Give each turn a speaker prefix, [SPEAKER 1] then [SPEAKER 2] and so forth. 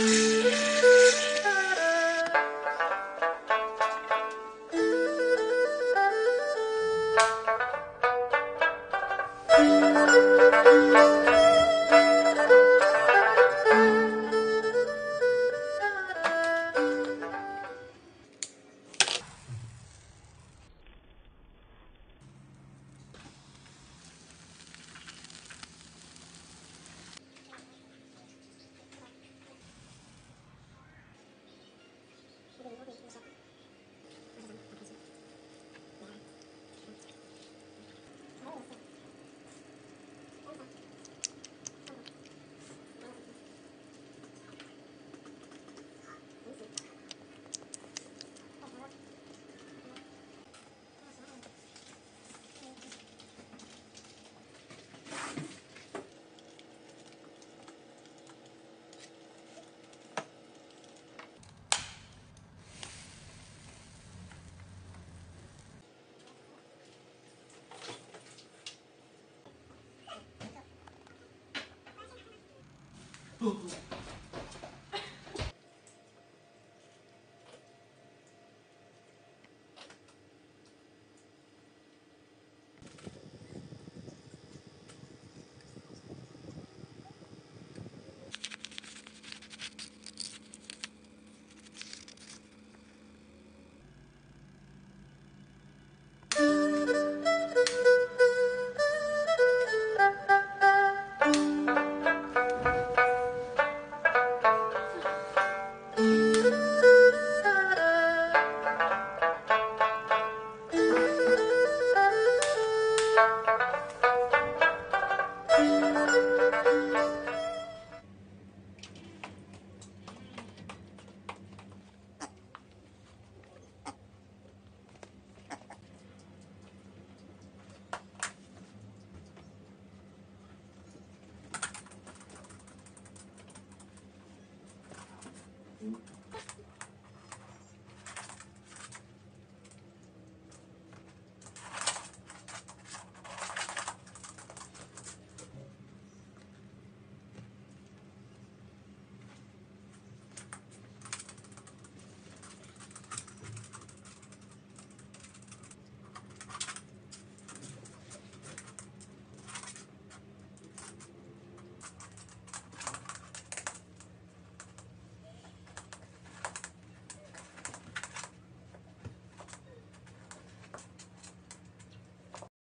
[SPEAKER 1] Música boom. Thank you.